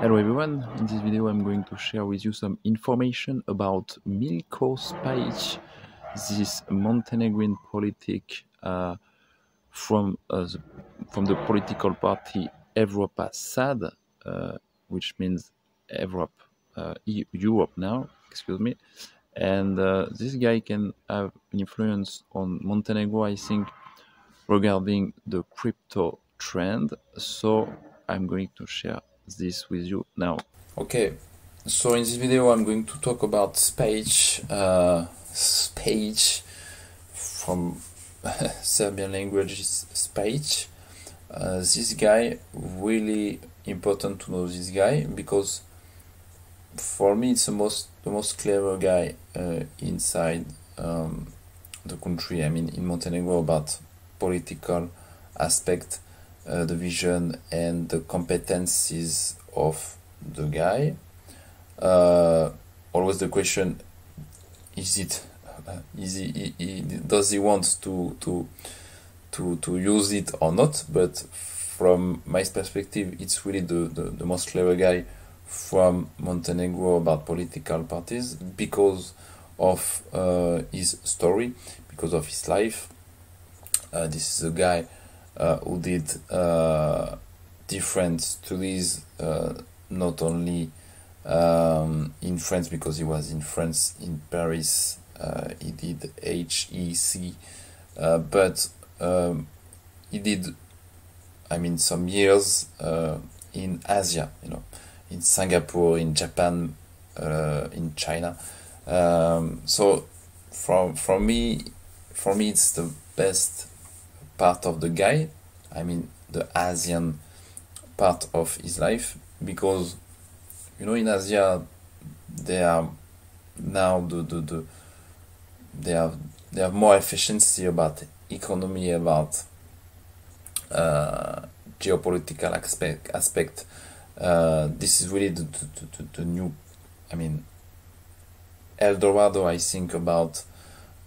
Hello everyone, in this video I'm going to share with you some information about Milko Spajic, this Montenegrin politic uh, from, uh, the, from the political party Evropa SAD, uh, which means Europe, uh, Europe now, excuse me. And uh, this guy can have an influence on Montenegro, I think, regarding the crypto trend. So I'm going to share this with you now. Okay, so in this video I'm going to talk about Spajic, uh, Spajic from Serbian language is Spajic. Uh, this guy, really important to know this guy because for me it's the most the most clever guy uh, inside um, the country. I mean in Montenegro about political aspect uh, the vision and the competencies of the guy. Uh, always the question: Is it? Uh, he, he, does he want to to to to use it or not? But from my perspective, it's really the, the, the most clever guy from Montenegro about political parties because of uh, his story, because of his life. Uh, this is a guy who did uh, different studies, uh, not only um, in France because he was in France in Paris. he did HEC, but um, he did, I mean, some years in Asia. You know, in Singapore, in Japan, in China. Um, so, from from me, for me, it's the best part of the guy, I mean the Asian part of his life, because you know in Asia they are now the, the, the they have they have more efficiency about economy about uh, geopolitical aspect aspect. Uh, this is really the, the, the, new, I mean, Eldorado. I think about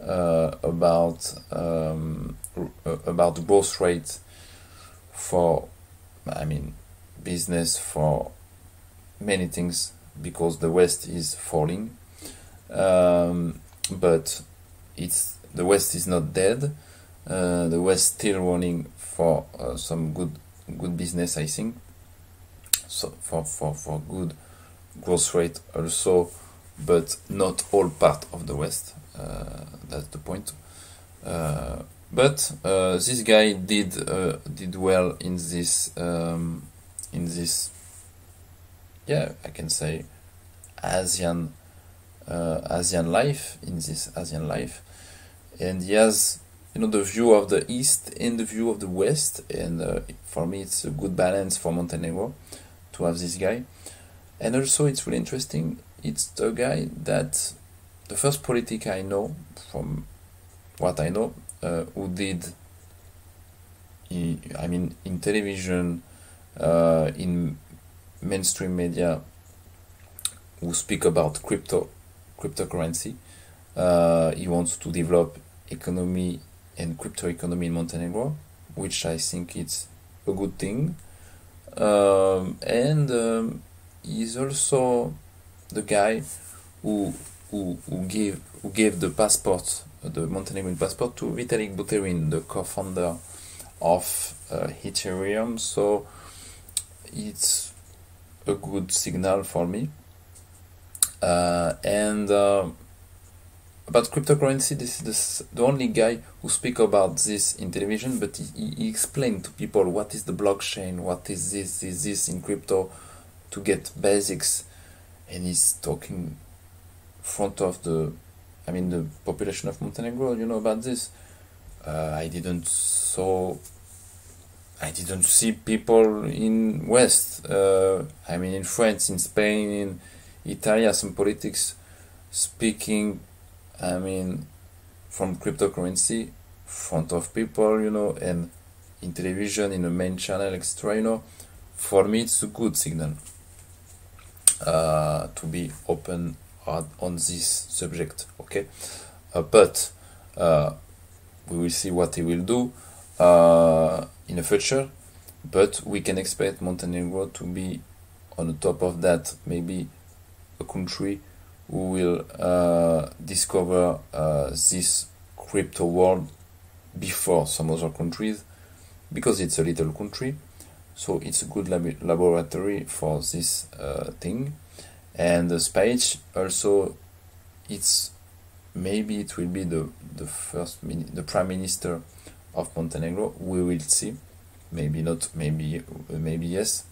about um, about the growth rate for I mean business for many things because the West is falling, um, but it's the West is not dead. Uh, the West still running for uh, some good good business, I think. So for for for good growth rate also, but not all part of the West. Uh, that's the point. Uh, but uh, this guy did did well in this um, in this yeah I can say Asian Asian life in this Asian life and he has you know the view of the east and the view of the west and uh, for me it's a good balance for Montenegro to have this guy and also it's really interesting it's the guy that the first politic I know, from what I know, uh, who did, I mean, in television, uh, in mainstream media, who speak about crypto, cryptocurrency. Uh, he wants to develop economy and crypto economy in Montenegro, which I think it's a good thing. Um, and um, he's also the guy who who, who gave who gave the passport, the Montenegrin passport, to Vitalik Buterin, the co-founder of uh, Ethereum. So it's a good signal for me. Uh, and uh, about cryptocurrency, this is the, the only guy who speak about this in television, but he, he explained to people what is the blockchain, what is this, is this in crypto, to get basics, and he's talking front of the, I mean, the population of Montenegro. You know about this. Uh, I didn't saw. I didn't see people in West. Uh, I mean, in France, in Spain, in Italy, some politics speaking. I mean, from cryptocurrency, front of people, you know, and in television, in the main channel, etc. You know, for me, it's a good signal uh, to be open on this subject okay? Uh, but uh, we will see what he will do uh, in the future but we can expect Montenegro to be on the top of that. Maybe a country who will uh, discover this crypto world before some other countries because it's a little country so it's a good lab laboratory for this uh, thing. And the speech also it's maybe it will be the the first the prime minister of Montenegro. We will see. Maybe not maybe maybe yes.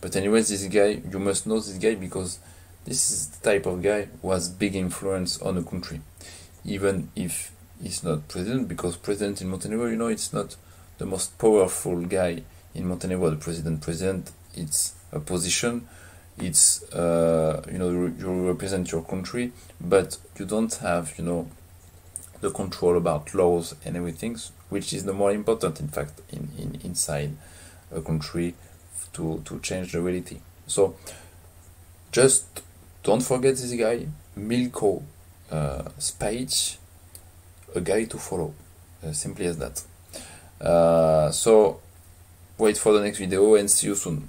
But anyways this guy you must know this guy because this is the type of guy who has big influence on a country. Even if he's not president because president in Montenegro you know it's not the most powerful guy in Montenegro the president president it's a position it's uh, you know you represent your country but you don't have you know the control about laws and everything which is the more important in fact in, in inside a country to to change the reality. So just don't forget this guy Milko uh, Spajic a guy to follow uh, simply as that. Uh, so wait for the next video and see you soon